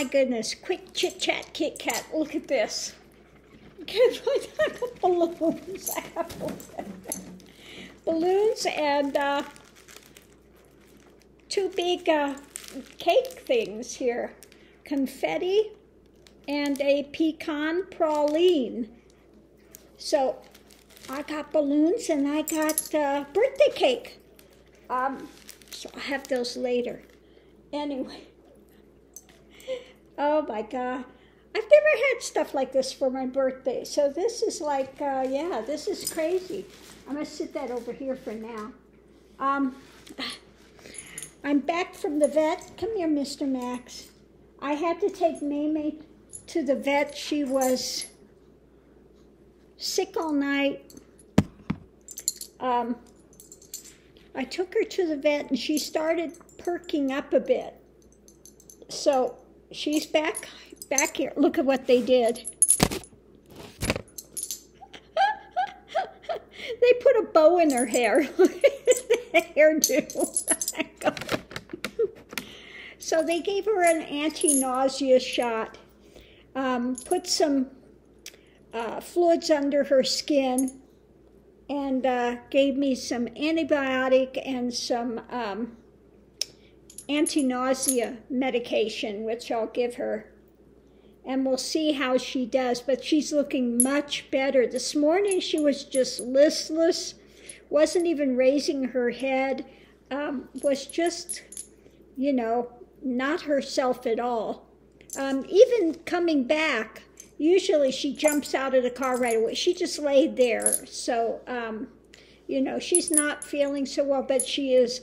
My goodness, quick chit chat Kit Kat. Look at this. I got balloons. I balloons and uh, two big uh, cake things here confetti and a pecan praline. So I got balloons and I got uh, birthday cake. Um, so I'll have those later. Anyway. Oh my God. I've never had stuff like this for my birthday. So this is like, uh, yeah, this is crazy. I'm going to sit that over here for now. Um, I'm back from the vet. Come here, Mr. Max. I had to take Mamie to the vet. She was sick all night. Um, I took her to the vet and she started perking up a bit. So she's back back here. Look at what they did. they put a bow in her hair. hairdo. so they gave her an anti-nausea shot. Um, put some uh, fluids under her skin and uh, gave me some antibiotic and some um, anti-nausea medication, which I'll give her. And we'll see how she does, but she's looking much better. This morning she was just listless, wasn't even raising her head, um, was just, you know, not herself at all. Um, even coming back, usually she jumps out of the car right away. She just laid there. So, um, you know, she's not feeling so well, but she is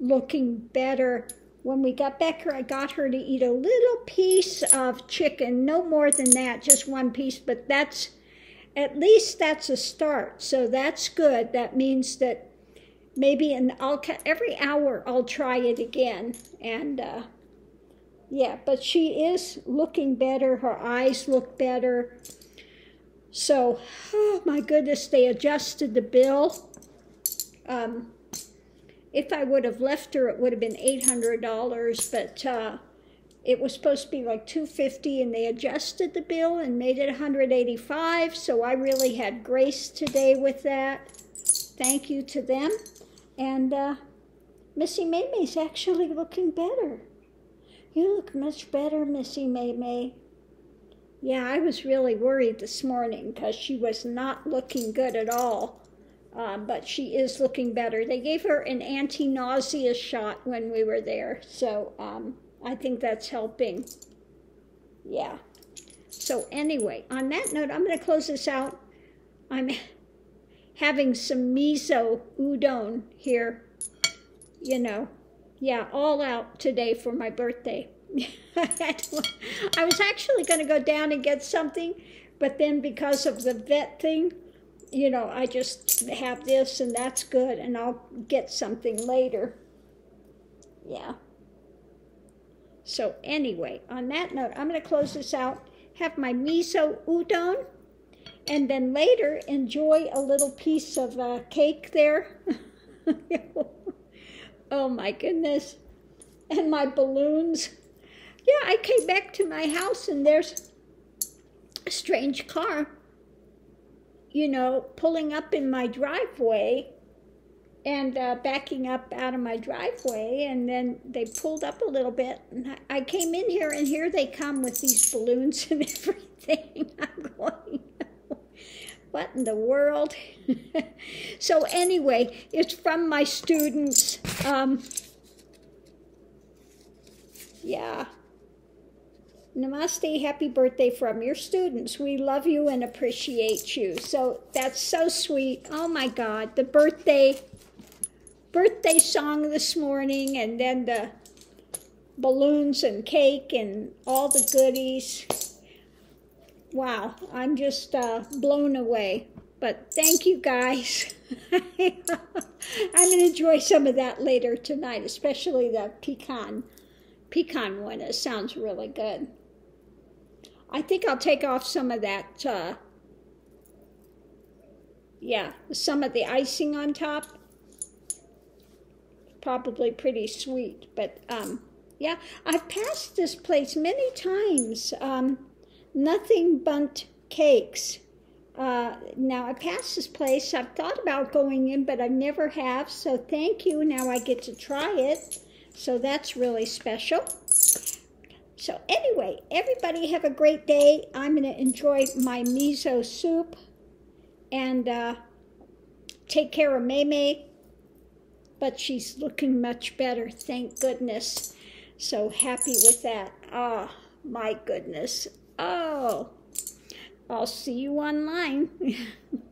looking better when we got back here, I got her to eat a little piece of chicken, no more than that, just one piece, but that's at least that's a start. So that's good. That means that maybe and I'll every hour I'll try it again and uh, yeah, but she is looking better. Her eyes look better. So, oh my goodness, they adjusted the bill. Um, if I would have left her, it would have been $800, but uh, it was supposed to be like 250 and they adjusted the bill and made it 185 so I really had grace today with that. Thank you to them. And uh, Missy Maymay's actually looking better. You look much better, Missy Maymay. Yeah, I was really worried this morning because she was not looking good at all. Um, but she is looking better. They gave her an anti nausea shot when we were there, so um, I think that's helping. Yeah. So, anyway, on that note, I'm going to close this out. I'm having some miso udon here, you know. Yeah, all out today for my birthday. I was actually going to go down and get something, but then because of the vet thing, you know, I just have this and that's good, and I'll get something later. Yeah. So, anyway, on that note, I'm going to close this out, have my miso udon, and then later enjoy a little piece of uh, cake there. oh my goodness. And my balloons. Yeah, I came back to my house and there's a strange car you know, pulling up in my driveway and uh, backing up out of my driveway. And then they pulled up a little bit. And I came in here, and here they come with these balloons and everything. I'm going, what in the world? so, anyway, it's from my students. Um, yeah. Namaste, happy birthday from your students. We love you and appreciate you. So that's so sweet. Oh my God, the birthday birthday song this morning and then the balloons and cake and all the goodies. Wow, I'm just uh, blown away. But thank you guys. I'm going to enjoy some of that later tonight, especially the pecan pecan one. It sounds really good. I think I'll take off some of that, uh, yeah, some of the icing on top. Probably pretty sweet, but um, Yeah, I've passed this place many times. Um, nothing Bundt cakes. Uh, now I passed this place. I've thought about going in, but I never have. So thank you. Now I get to try it. So that's really special. So anyway, everybody have a great day. I'm going to enjoy my miso soup and uh, take care of Maymay. But she's looking much better, thank goodness. So happy with that. Oh, my goodness. Oh, I'll see you online.